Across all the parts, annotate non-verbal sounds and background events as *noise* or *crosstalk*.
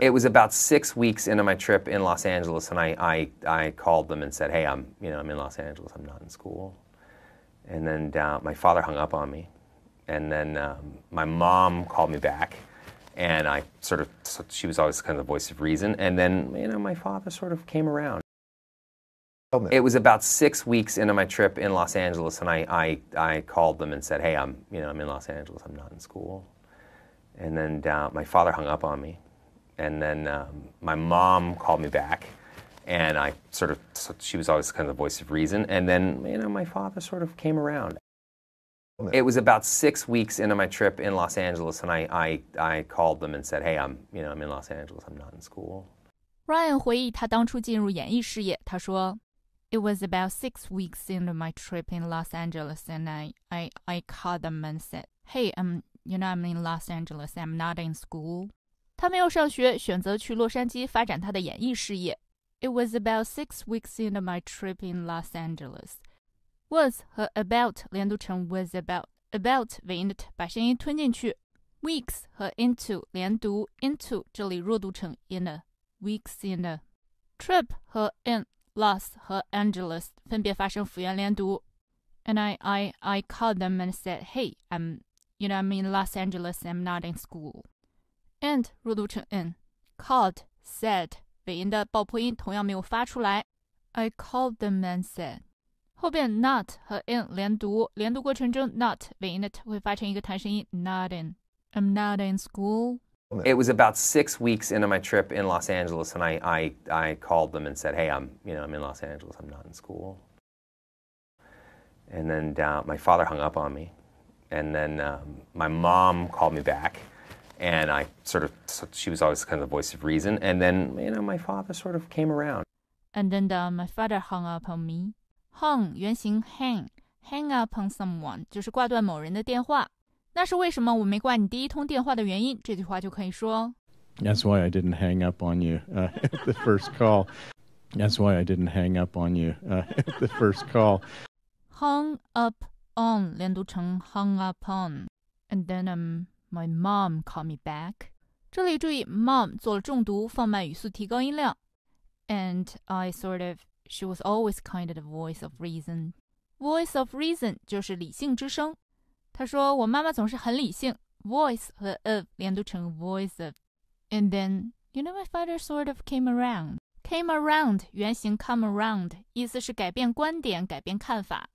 It was about six weeks into my trip in Los Angeles, and I, I, I called them and said, "Hey, I'm you know I'm in Los Angeles. I'm not in school." And then uh, my father hung up on me, and then um, my mom called me back, and I sort of she was always kind of the voice of reason, and then you know my father sort of came around. It was about six weeks into my trip in Los Angeles, and I, I, I called them and said, "Hey, I'm you know I'm in Los Angeles. I'm not in school." And then uh, my father hung up on me, and then um, my mom called me back, and I sort of she was always kind of the voice of reason, and then you know my father sort of came around. It was about six weeks into my trip in Los Angeles, and I, I, I called them and said, "Hey, I'm you know I'm in Los Angeles. I'm not in school." Ryan 回忆他当初进入演艺事业，他说。It was about six weeks into my trip in Los Angeles, and I, I, I called them and said, "Hey, um, you know I'm in Los Angeles. I'm not in school." 他没有上学，选择去洛杉矶发展他的演艺事业。It was about six weeks into my trip in Los Angeles. Was 和 about 连读成 was about。about 尾音的 t 把声音吞进去。Weeks 和 into 连读 into 这里弱读成 in a weeks in a。Trip 和 in Los 和 Angeles 分别发生辅元连读。And I I I called them and said, "Hey, I'm you know I'm in Los Angeles. I'm not in school." And 弱读成 n。Called said 尾音的爆破音同样没有发出来。I called them and said。后边 not 和 in 连读，连读过程中 not 尾音的 t 会发成一个弹声音，not in。I'm not in school. It was about six weeks into my trip in Los Angeles, and I, I, I called them and said, "Hey, I'm you know I'm in Los Angeles. I'm not in school." And then uh, my father hung up on me, and then um, my mom called me back, and I sort of she was always kind of the voice of reason, and then you know my father sort of came around. And then uh, my father hung up on me. Hung 原型 hang hang up on someone 就是挂断某人的电话。那是为什么我没挂你第一通电话的原因。这句话就可以说：That's why I didn't hang up on you uh, *laughs* at the first call. That's why I didn't hang up on you uh, *laughs* at the first call. Hung up on 连读成 hung up on. And then um, my mom called me back. 这里注意，mom 做了重读，放慢语速，提高音量。And I sort of, she was always kind of the voice of reason. Voice of reason 就是理性之声。他说：“我妈妈总是很理性，voice 和 of 连读成 voice of。And then you know my father sort of came around. Came around 原型 come around，意思是改变观点、改变看法。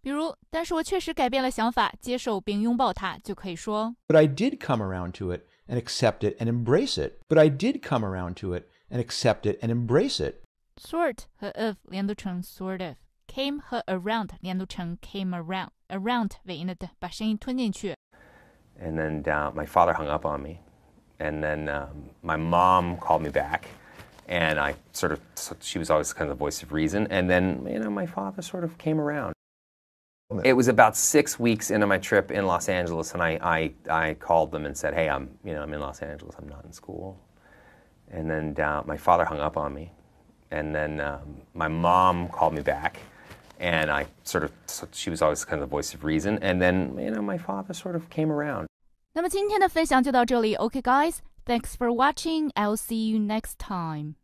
比如，但是我确实改变了想法，接受并拥抱它，就可以说：But I did come around to it and accept it and embrace it. But I did come around to it and accept it and embrace it. Sort 和 of 连读成 sort of。came 和 around 连读成 came around。around 尾音的的，把声音吞进去。And then uh, my father hung up on me, and then um, my mom called me back, and I sort of she was always kind of the voice of reason, and then you know my father sort of came around. It was about six weeks into my trip in Los Angeles, and I, I, I called them and said, "Hey, I'm you know I'm in Los Angeles. I'm not in school." And then uh, my father hung up on me, and then um, my mom called me back and I sort of she was always kind of the voice of reason. And then you know my father sort of came around. 那么今天的分享就到这里。Okay, guys, thanks for watching. I'll see you next time.